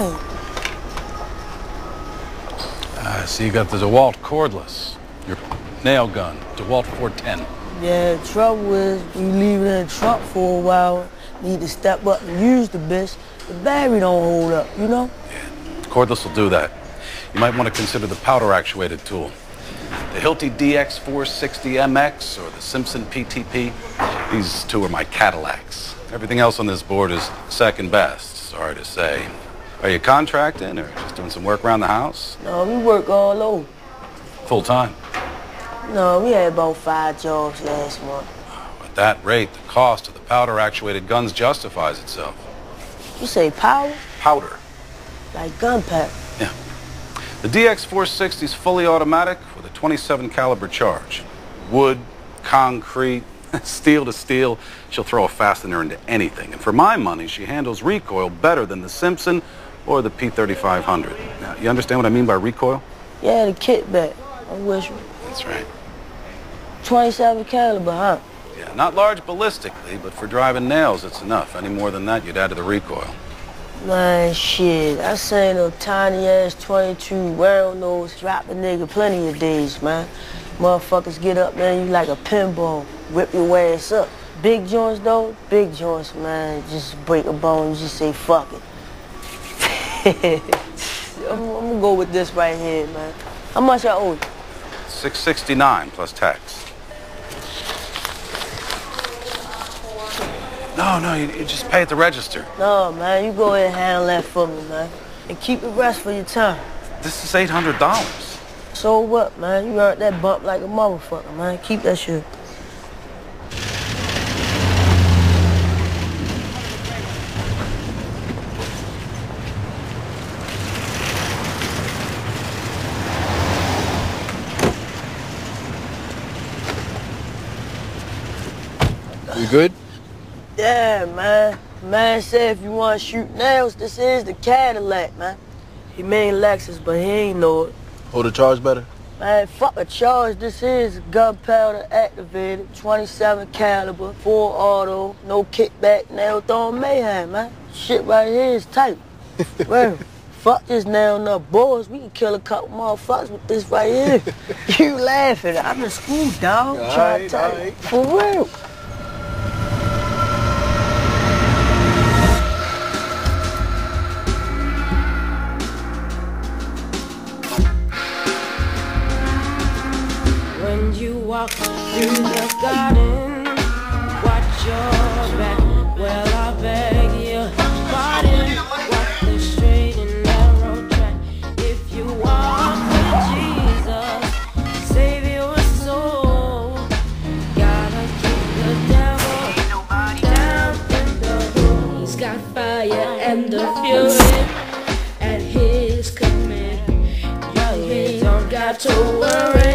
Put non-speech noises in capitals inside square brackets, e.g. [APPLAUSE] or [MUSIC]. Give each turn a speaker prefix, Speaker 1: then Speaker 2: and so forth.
Speaker 1: Oh. I see you got the DeWalt cordless, your nail gun, DeWalt 410.
Speaker 2: Yeah, the trouble is you leave it in the trunk for a while, need to step up and use the bitch, the battery don't hold up, you know?
Speaker 1: Yeah, cordless will do that. You might want to consider the powder-actuated tool. The Hilti DX460MX or the Simpson PTP, these two are my Cadillacs. Everything else on this board is second best, sorry to say. Are you contracting or just doing some work around the house?
Speaker 2: No, we work all over.
Speaker 1: Full time.
Speaker 2: No, we had about five jobs last month.
Speaker 1: At that rate, the cost of the powder actuated guns justifies itself.
Speaker 2: You say powder?
Speaker 1: Powder.
Speaker 2: Like gunpowder.
Speaker 1: Yeah. The DX460 is fully automatic with a 27 caliber charge. Wood, concrete, [LAUGHS] steel to steel. She'll throw a fastener into anything. And for my money, she handles recoil better than the Simpson or the P3500. Now, you understand what I mean by recoil?
Speaker 2: Yeah, the kickback. I wish.
Speaker 1: That's right.
Speaker 2: 27 caliber, huh?
Speaker 1: Yeah, not large ballistically, but for driving nails, it's enough. Any more than that, you'd add to the recoil.
Speaker 2: Man, shit. I seen a tiny ass 22 round nose drop a nigga plenty of days, man. Motherfuckers get up, man, you like a pinball. Whip your ass up. Big joints, though, big joints, man. Just break a bone, you just say fuck it. [LAUGHS] I'm, I'm gonna go with this right here, man. How much I owe you?
Speaker 1: 669 plus tax. No, no, you, you just pay at the register.
Speaker 2: No, man, you go ahead and handle that for me, man. And keep the rest for your time.
Speaker 1: This is $800.
Speaker 2: So what, man? You earned that bump like a motherfucker, man. Keep that shit.
Speaker 3: You good?
Speaker 2: Yeah, man. Man said if you want to shoot nails, this is the Cadillac, man. He mean Lexus, but he ain't know it.
Speaker 3: Hold the charge better?
Speaker 2: Man, fuck a charge. This is gunpowder activated, 27 caliber, full auto, no kickback, nail throwing mayhem, man. Shit right here is tight. [LAUGHS] well, fuck this nail nut boys. We can kill a couple motherfuckers with this right here. [LAUGHS] you laughing. I'm in school, dog.
Speaker 3: All right,
Speaker 2: tell
Speaker 3: right.
Speaker 2: For real.
Speaker 4: When you walk through the garden, watch your back. Well, I beg you, pardon. Walk the straight and narrow track. If you walk with Jesus, save your soul. Gotta keep the devil down in the hole. He's got fire and the fury at his command. You don't got to worry.